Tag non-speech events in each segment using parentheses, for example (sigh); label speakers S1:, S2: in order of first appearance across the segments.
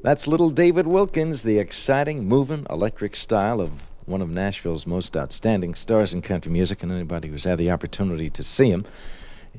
S1: That's little David Wilkins, the exciting, moving, electric style of one of Nashville's most outstanding stars in country music, and anybody who's had the opportunity to see him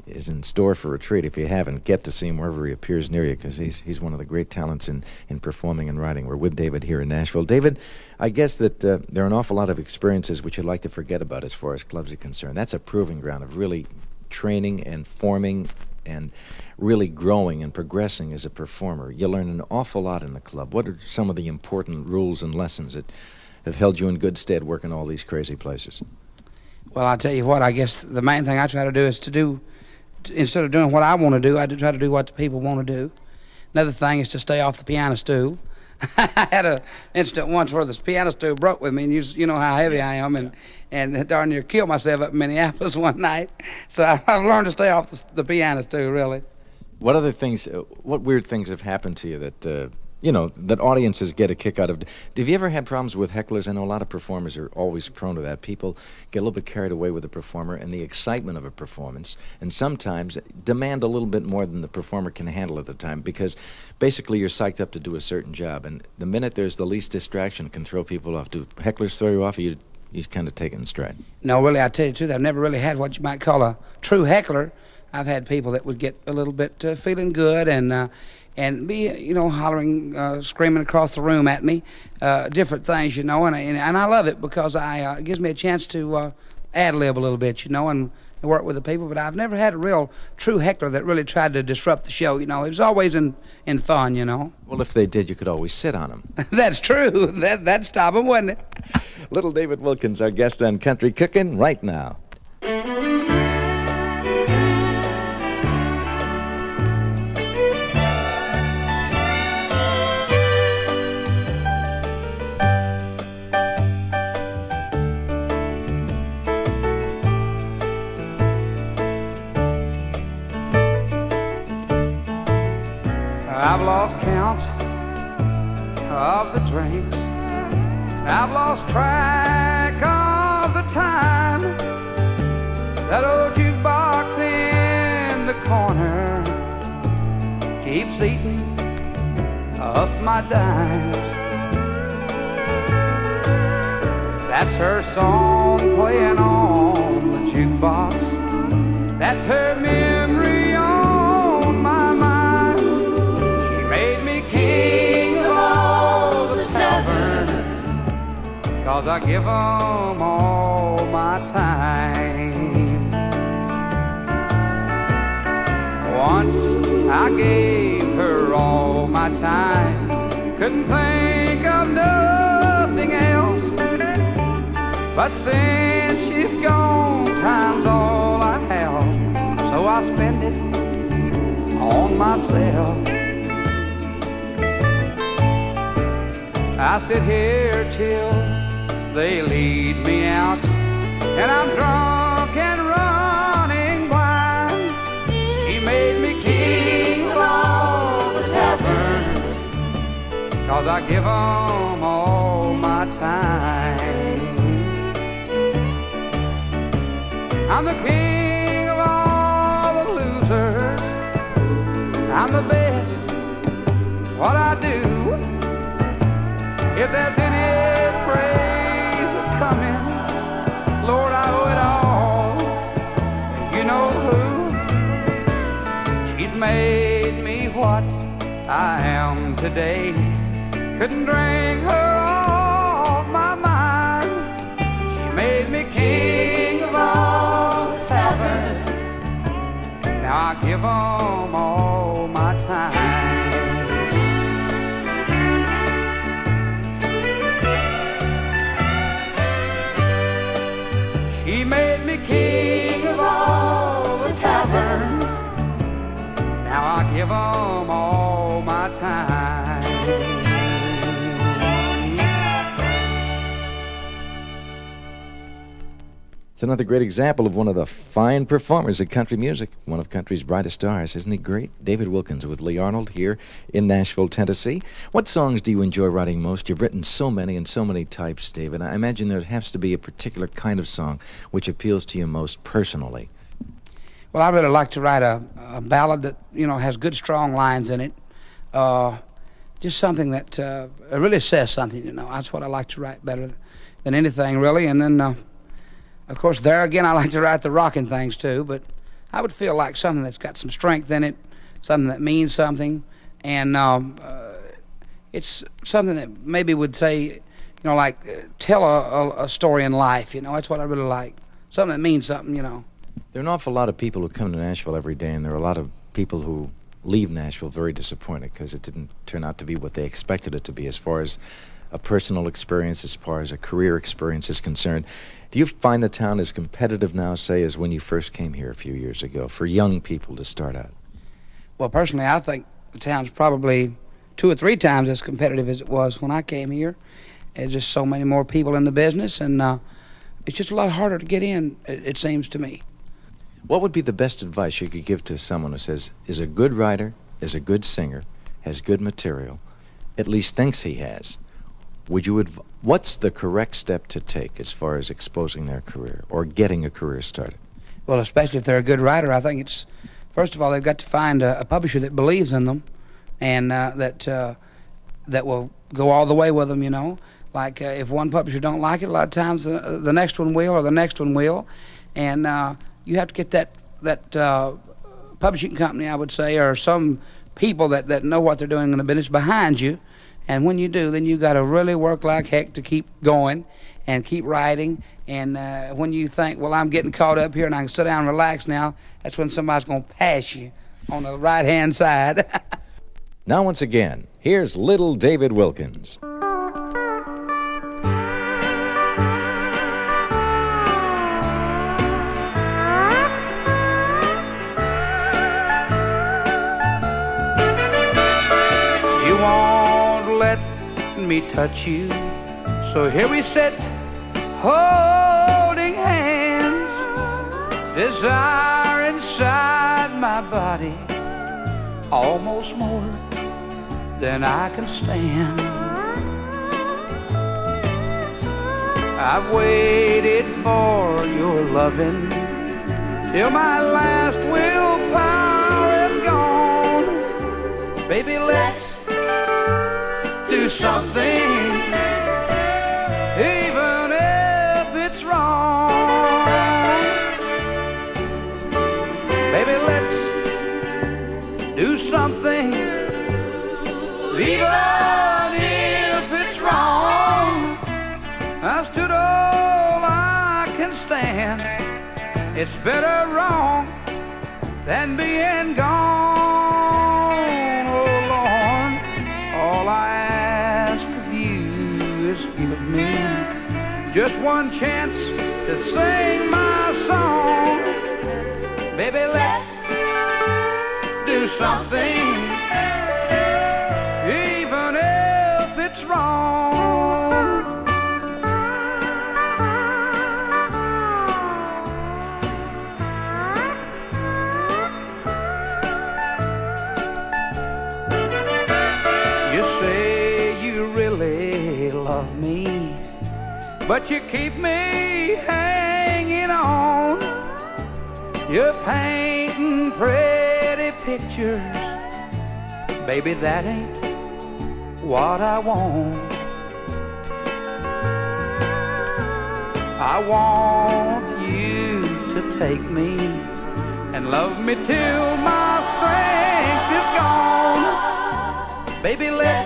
S1: is in store for a treat if you haven't. Get to see him wherever he appears near you because he's, he's one of the great talents in, in performing and writing. We're with David here in Nashville. David, I guess that uh, there are an awful lot of experiences which you'd like to forget about as far as clubs are concerned. That's a proving ground of really training and forming and really growing and progressing as a performer. You learn an awful lot in the club. What are some of the important rules and lessons that have held you in good stead working all these crazy places?
S2: Well, I'll tell you what, I guess the main thing I try to do is to do, instead of doing what I want to do, I try to do what the people want to do. Another thing is to stay off the piano stool. (laughs) I had an incident once where this piano stool broke with me, and you, you know how heavy I am, and, and darn near killed myself up in Minneapolis (laughs) one night. So I, have learned to stay off the, the, piano stool, really.
S1: What other things, uh, what weird things have happened to you that uh, you know, that audiences get a kick out of. Have you ever had problems with hecklers? I know a lot of performers are always prone to that. People get a little bit carried away with the performer and the excitement of a performance, and sometimes demand a little bit more than the performer can handle at the time because basically you're psyched up to do a certain job, and the minute there's the least distraction, can throw people off. Do hecklers throw you off, or you you kind of take it in stride?
S2: No, really, I tell you the truth, I've never really had what you might call a true heckler. I've had people that would get a little bit uh, feeling good and. Uh, and be you know hollering, uh, screaming across the room at me, uh, different things, you know, and, and and I love it because I uh, it gives me a chance to uh, ad lib a little bit, you know, and work with the people. But I've never had a real true heckler that really tried to disrupt the show. You know, it was always in in fun, you know.
S1: Well, if they did, you could always sit on them. (laughs)
S2: That's true. That that'd stop them, wouldn't it?
S1: Little David Wilkins, our guest on Country Cooking, right now.
S2: I've lost count of the drinks. I've lost track of the time. That old jukebox in the corner keeps eating up my dimes. That's her song playing on the jukebox. That's her memory Cause I give them all my time. Once I gave her all my time, couldn't think of nothing else. But since she's gone, time's all I have, so I spend it on myself. I sit here till they lead me out, and I'm drunk and running blind. She made me king of all the tavern, cause I give 'em all my time. I'm the king of all the losers, I'm the best, what I do. If there's made me what I am today. Couldn't drink her off my mind. She made me king of all the tavern. Now I give all
S1: It's another great example of one of the fine performers of country music, one of country's brightest stars. Isn't he great? David Wilkins with Lee Arnold here in Nashville, Tennessee. What songs do you enjoy writing most? You've written so many and so many types, David. I imagine there has to be a particular kind of song which appeals to you most personally.
S2: Well, I really like to write a, a ballad that you know has good, strong lines in it. Uh, just something that uh, really says something. You know, that's what I like to write better than anything, really. And then, uh, of course, there again, I like to write the rocking things too. But I would feel like something that's got some strength in it, something that means something, and um, uh, it's something that maybe would say, you know, like uh, tell a, a, a story in life. You know, that's what I really like. Something that means something. You know.
S1: There are an awful lot of people who come to Nashville every day, and there are a lot of people who leave Nashville very disappointed because it didn't turn out to be what they expected it to be as far as a personal experience, as far as a career experience is concerned. Do you find the town as competitive now, say, as when you first came here a few years ago for young people to start out?
S2: Well, personally, I think the town's probably two or three times as competitive as it was when I came here. There's just so many more people in the business, and uh, it's just a lot harder to get in, it, it seems to me.
S1: What would be the best advice you could give to someone who says, is a good writer, is a good singer, has good material, at least thinks he has? Would you adv- what's the correct step to take as far as exposing their career or getting a career started?
S2: Well, especially if they're a good writer, I think it's first of all they've got to find a, a publisher that believes in them, and uh, that uh, that will go all the way with them. You know, like uh, if one publisher don't like it, a lot of times uh, the next one will, or the next one will, and uh, you have to get that that uh, publishing company, I would say, or some people that, that know what they're doing in the business behind you. And when you do, then you got to really work like heck to keep going and keep writing. And uh, when you think, well, I'm getting caught up here and I can sit down and relax now, that's when somebody's going to pass you on the right hand side. (laughs)
S1: now, once again, here's little David Wilkins.
S2: Me touch you. So here we sit, holding hands. Desire inside my body, almost more than I can stand. I've waited for your loving till my last willpower is gone. Baby, let's do something, even if it's wrong. Baby, let's do something, even if it's wrong. I've stood all I can stand. It's better wrong than being gone. Just one chance to sing my song. Baby, let's do something, but you keep me hanging on. You're painting pretty pictures, baby, that ain't what I want. I want you to take me and love me till my strength is gone. Baby, let's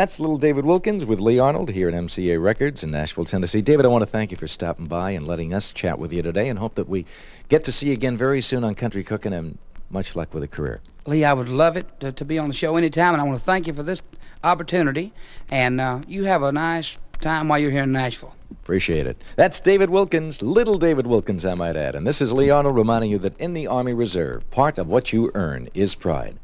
S1: That's little David Wilkins with Lee Arnold here at MCA Records in Nashville, Tennessee. David, I want to thank you for stopping by and letting us chat with you today and hope that we get to see you again very soon on Country Cooking and much luck with a career.
S2: Lee, I would love it to, to, be on the show anytime, and I want to thank you for this opportunity. And uh, you have a nice time while you're here in Nashville.
S1: Appreciate it. That's David Wilkins, little David Wilkins, I might add. And this is Lee Arnold reminding you that in the Army Reserve, part of what you earn is pride.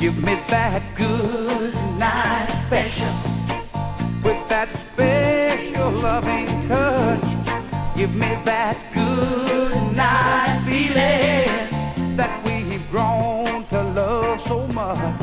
S2: Give me that good night special with that special loving touch. Give me that good night feeling that we've grown to love so much.